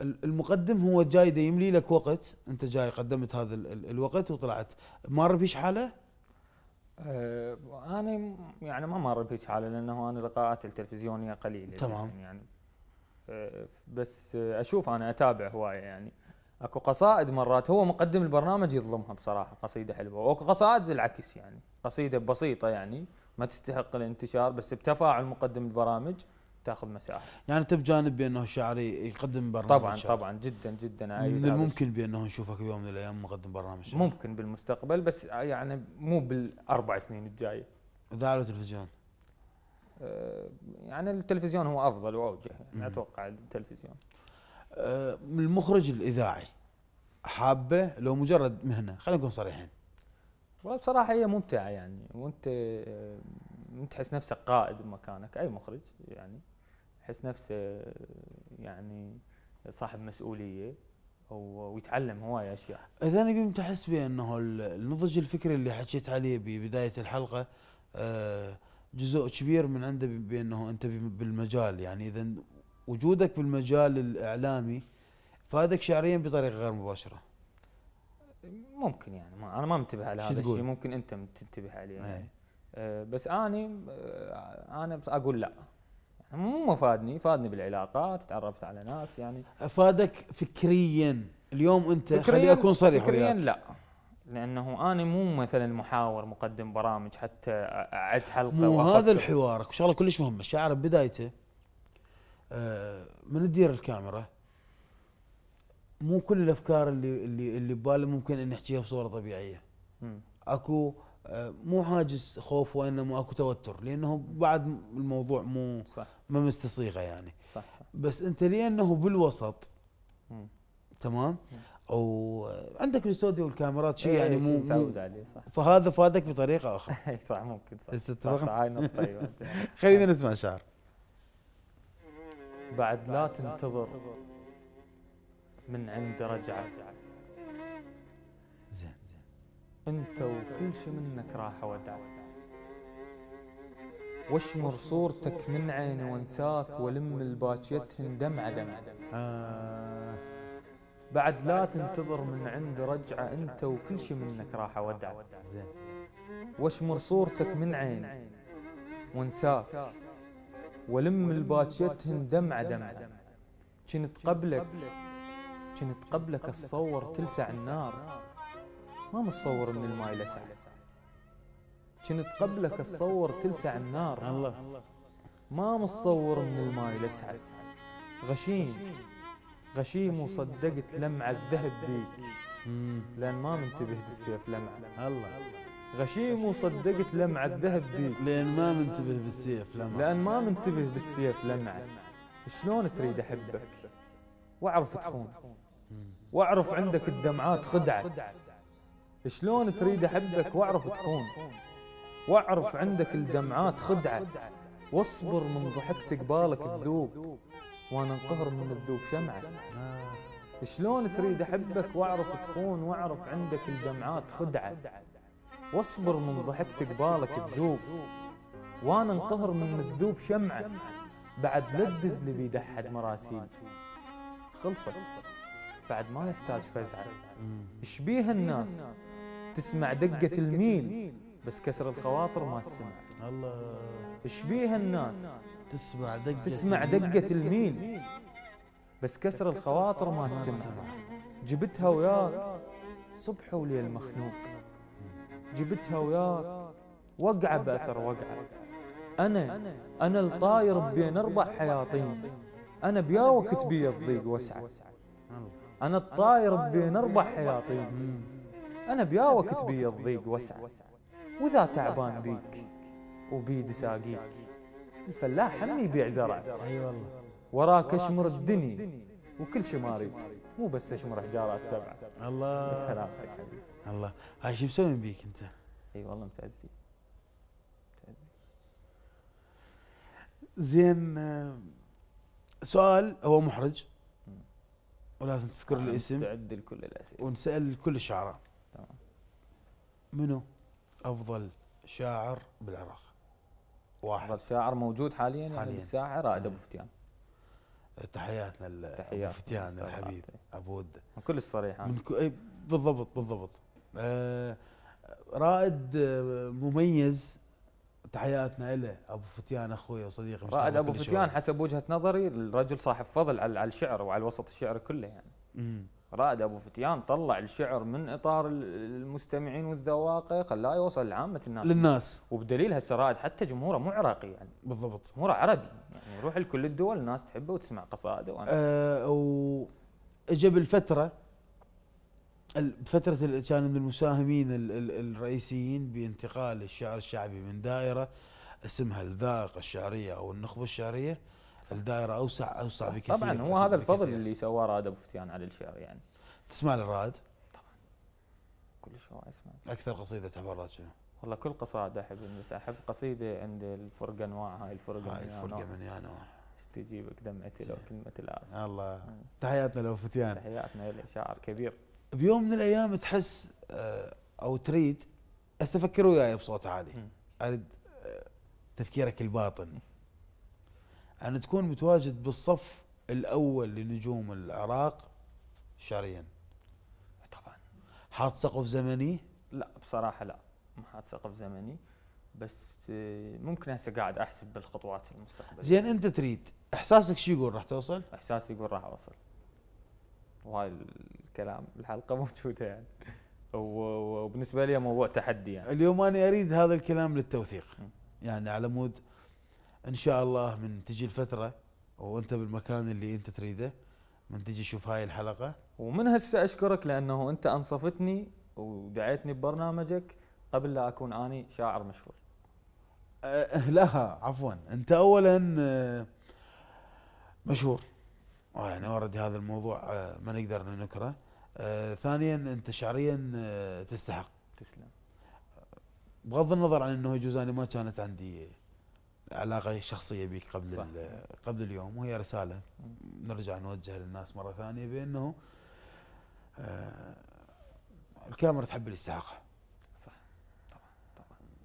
المقدم هو جاي دا يملي لك وقت. أنت جاي قدمت هذا ال- ال- الوقت وطلعت. مر فيش حاله؟ آه أنا يعني ما مر بهيك حاله لأنه أنا لقاءات التلفزيونية قليلة تمام. يعني. آه بس آه أشوف أنا أتابع هواية يعني. أكو قصائد مرات هو مقدم البرنامج يظلمها بصراحة قصيدة حلوة. وأكو قصائد العكس يعني قصيدة بسيطة يعني ما تستحق الانتشار بس بتفاعل مقدم البرامج تأخذ مساحة. يعني انت بجانب بأنه الشاعري يقدم برنامج طبعا شعري. طبعا جدا جدا من الممكن بأنه نشوفك بيوم من الأيام مقدم برنامج. شعري ممكن بالمستقبل بس يعني مو بالأربع سنين الجاية. إذاعة وتلفزيون. آه، يعني التلفزيون هو أفضل وأوجه. يعني أتوقع التلفزيون. من المخرج الإذاعي حابه لو مجرد مهنة خلينا نكون صريحين. والله بصراحة هي ممتعة يعني وأنت آه، تحس نفسك قائد بمكانك أي مخرج يعني يحس نفسه آه، يعني صاحب مسؤولية ويتعلم هواي أشياء. إذا أنا قمت أحس بأنه ال- النضج الفكري اللي حكيت عليه ببداية الحلقة آه، جزء كبير من عنده بأنه أنت بالمجال. يعني إذا وجودك بالمجال الإعلامي فادك شعريا بطريقة غير مباشرة. ممكن يعني. ما أنا ما منتبه على هذا؟ الشيء. ممكن أنت تنتبه عليه يعني. أي. آه، بس اني آه، أنا بس أقول لا. يعني مو مفادني فادني. بالعلاقات تعرفت على ناس يعني. افادك فكريا. اليوم أنت فكرياً- خلي أكون صريح فكريا وياك. لا. لأنه أنا مو مثلا محاور مقدم برامج حتى أعد حلقة مو. هذا الحوار. شغلة كلش مهمة. الشاعر ببدايته آه، من تدير الكاميرا مو كل الأفكار اللي اللي اللي بباله ممكن ان نحكيها بصورة طبيعية. مم. أكو آه، مو حاجز خوف وإنما أكو توتر لأنه بعد الموضوع مو صح. ما مستصيغة يعني. صح صح. بس أنت لأنه بالوسط مم. تمام؟ آه، عندك الاستوديو والكاميرات شيء إيه، يعني شيء مو, متعود عليه صح. فهذا فادك بطريقة أخرى. [laughs] إي صح ممكن صح. بس صح, هاي نقطه أيوه خلينا نسمع شعر. بعد لا تنتظر من عند رجعه زين زين. أنت وكل شي منك راح ودع. واشمر صورتك من عيني وانساك ولم الباكيتهن دمعة دمعة آه. بعد لا تنتظر من عند رجعة أنت وكل شي منك راح ودع زين واشمر صورتك من عين؟ وانساك. ولم الباتشتهن دمعة دمعة كنت قبلك كنت قبلك اتصور تلسع النار. ما متصور من الماي لسع. كنت قبلك اتصور تلسع النار. الله. ما متصور من الماي لسع. غشيم. غشيم وصدقت لمعة الذهب بيك. لأن ما منتبه بالسيف لمعة. الله. غشيم وصدقت لمعة الذهب بيك لين ما منتبه بالسيف لما لأن ما منتبه بالسيف لمعة. شلون تريد أحبك؟ وأعرف تخون. وأعرف عندك الدمعات خدعة. شلون تريد أحبك؟ وأعرف تخون. وأعرف عندك الدمعات خدعة. واصبر من ضحكتك بالك تذوب. وأنا انقهر من الذوب شمعة آه. شلون تريد أحبك وأعرف تخون وأعرف عندك الدمعات خدعة؟ واصبر من ضحكتك بالك تذوب وأنا انقهر من الذوب شمعه بعد لا تدز لي بيد احد مراسيل. خلصت. بعد ما يحتاج فزعة. شبيه الناس؟ تسمع دقة الميل. بس كسر الخواطر ما تسمع. الله. شبيه الناس؟ تسمع دقة تسمع دقة الميل بس كسر الخواطر ما تسمع جبتها وياك. صبح وليل مخنوق. جبتها وياك. وقعة بأثر وقعة أنا أنا الطاير بين أربع حياطين. أنا بيا وقت بي الضيق وسعة. أنا الطاير بين أربع حياطين. أنا بيا وقت بي الضيق وسعة وإذا تعبان بيك. وبيد ساقيك. الفلاح هم يبيع زرع أي والله. وراك أشمر الدني. وكل شي ما اريد مو بس أشمر حجارات سبعه الله. سلامتك حبيبي. الله. هاي شو مسوي بيك أنت؟ إي والله متعزي. زين آه، سؤال هو محرج. ولازم تذكر الاسم. مستعد لكل الأسئلة. ونسأل كل الشعراء. تمام. منو أفضل شاعر بالعراق؟ واحد شاعر موجود حاليا يعني حالياً. بالساحة رائد أبو فتيان تحياتنا ل- تحيات أبو فتيان الحبيب رائد. ابود من كل الصريح من ك... أي بالضبط بالضبط آه رائد آه، مميز تحياتنا له أبو فتيان أخوي وصديقي رائد أبو فتيان. حسب وجهة نظري الرجل صاحب فضل على الشعر وعلى الوسط الشعري كله يعني مم. رائد أبو فتيان طلع الشعر من إطار ال- المستمعين والذواقه خلاه يوصل لعامة الناس. للناس. وبدليل هسه رائد حتى جمهوره مو عراقي يعني. بالضبط. جمهوره عربي. يعني يروح لكل الدول الناس تحبه وتسمع قصائده وأنا آه واجا بالفترة ال- كان من المساهمين ال- ال- الرئيسيين بانتقال الشعر الشعبي من دائرة اسمها الذائقة الشعرية أو النخبة الشعرية صح. الدائرة أوسع أوسع بكثير طبعا هو هذا الفضل بكثير. اللي سواه رائد أبو فتيان على الشعر يعني. تسمع للرائد كل شيء اسمه أكثر قصيدة تحب شنو؟ والله كل قصائد أحب بس أحب قصيدة عند الفرقه انواع هاي الفرقه هاي نوح. من يا نوح استجيبك دمعتي لو كلمة الآسف. الله تحياتنا لو فتيان. تحياتنا له شاعر كبير. بيوم من الأيام تحس آه، أو تريد هسه فكر وياي بصوت عالي. أريد آه، تفكيرك الباطن. [laughs] أن تكون متواجد بالصف الأول لنجوم العراق شعريا طبعا. حاط سقف زمني؟ لا بصراحة لا ما حد سقف زمني بس ممكن هسه قاعد أحسب بالخطوات المستقبلية. زين أنت تريد. إحساسك شو يقول؟ راح توصل؟ إحساسي يقول راح أوصل. وهاي الكلام الحلقة [laughs] موجودة يعني. وبالنسبة لي موضوع تحدي يعني. اليوم أنا أريد هذا الكلام للتوثيق. يعني على مود إن شاء الله من تجي الفترة وأنت بالمكان اللي أنت تريده من تجي تشوف هاي الحلقة. ومن هسه أشكرك لأنه أنت أنصفتني ودعيتني ببرنامجك قبل لا أكون اني شاعر مشهور. أه لا عفوا. أنت اولا آه، مشهور. يعني أوريدي هذا الموضوع آه، ما نقدر ننكره. آه، ثانيا أنت شعريا آه، تستحق. تسلم. بغض النظر عن إنه يجوز أنا ما كانت عندي علاقة شخصية بيك قبل صح. قبل اليوم وهي رسالة. نرجع نوجه للناس مرة ثانية بأنه آه، الكاميرا تحب اللي يستحقها صح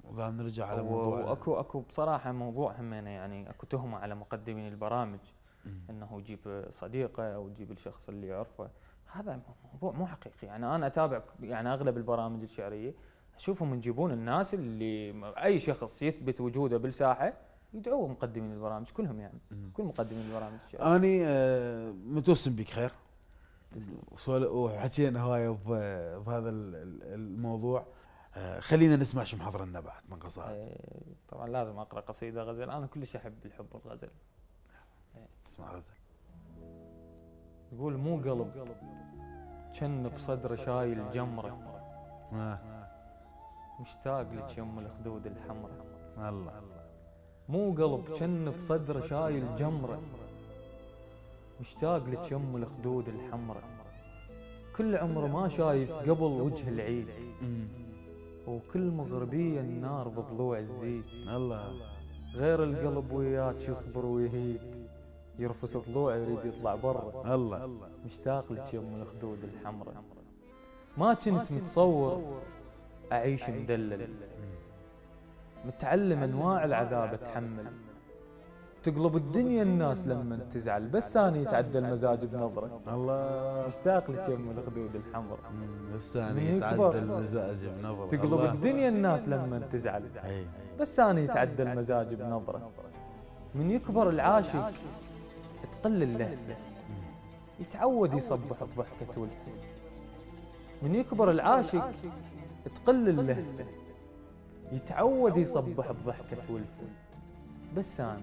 وذا نرجع على موضوع واكو أكو بصراحة موضوع همينه يعني اكو تهمه على مقدمين البرامج. إنه يجيب صديقه أو يجيب الشخص اللي يعرفه. هذا موضوع مو حقيقي. يعني أنا أتابع يعني أغلب البرامج الشعرية. أشوفهم يجيبون الناس اللي أي شخص يثبت وجوده بالساحة يدعوه مقدمين البرامج كلهم يعني كل مقدمين البرامج. أني آه، متوسم بك خير. وحكينا هواية بهذا ال- ال- الموضوع. آه، خلينا نسمع شو محضر لنا بعد من قصائد إيه، طبعا لازم أقرأ قصيدة غزل. أنا كلش أحب الحب والغزل. تسمع غزل. يقول مو قلب. كان بصدره شايل جمرة. آه. مشتاق لك يم الخدود الحمراء الله. مو قلب كان بصدره شايل جمرة. مشتاق لك يم الخدود الحمراء. كل عمره ما شايف قبل وجه العيد. وكل مغربية النار بضلوع الزيد الله. غير القلب وياك يصبر ويهيد. يرفس ضلوع يريد يطلع برا. الله. مشتاق لك يم الخدود الحمراء. ما كنت متصور أعيش مدلل. متعلم أنواع العذاب أتحمل. تقلب الدنيا الناس لما تزعل بس أنا يتعدى المزاج بنظرة الله مشتاق لك يم الخدود الحمراء. بس من يتعدى. المزاج بنظر تقلب. الدنيا الناس لما تزعل. بس أنا يتعدى المزاج بنظرة من يكبر العاشق تقل اللهفة. يتعود يصبح بضحكة ولفة من يكبر العاشق تقل اللهفة. يتعود يصبح بضحكة ولفة بس أنا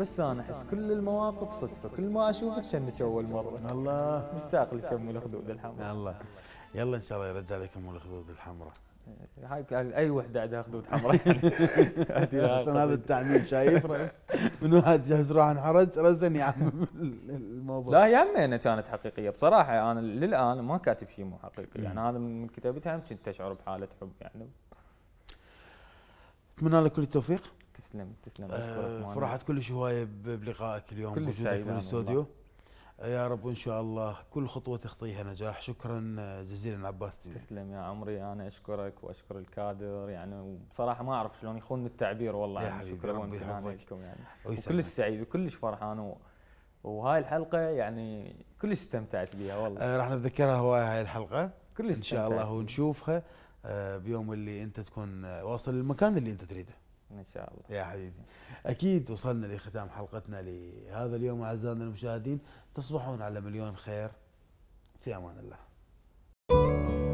بس أنا أحس كل المواقف صدفة. كل ما أشوفك كأنك أول مرة. الله. مشتاق لك أم الخدود الحمراء الله يلا إن شاء الله يرجع لكم الخدود الحمراء هاي أي وحدة عندها خدود حمراء يعني. [laughs] هذا. التعميم شايف. [laughs] من واحد جهز روح انحرج رزن يا عم الموضوع. لا يا عمي أنا كانت حقيقية بصراحة. أنا للآن ما كاتب شيء مو حقيقي. يعني هذا من كتابتها كنت أشعر بحالة حب يعني. اتمنى لك كل التوفيق. تسلم تسلم. أشكرك آه،. فرحت كلش هوايه بلقائك اليوم سعيد أنا بالاستوديو آه، يا رب وان شاء الله كل خطوة تخطيها نجاح. شكرا آه، جزيلا عباس تيفي تسلم يا عمري. أنا أشكرك وأشكر الكادر. يعني وبصراحه ما أعرف شلون يخون التعبير والله. يا يعني شكرا وامتنان. لكم يعني. وكلش سعيد وكلش فرحان و... وهاي الحلقة يعني كلش استمتعت بيها والله. آه، راح نتذكرها هوايه هاي الحلقة. كلش إن شاء الله ونشوفها. آه، بيوم اللي انت تكون آه، واصل للمكان اللي انت تريده. إن شاء الله. يا حبيبي. أكيد وصلنا لختام حلقتنا لهذا اليوم أعزائنا المشاهدين تصبحون على مليون خير. في أمان الله.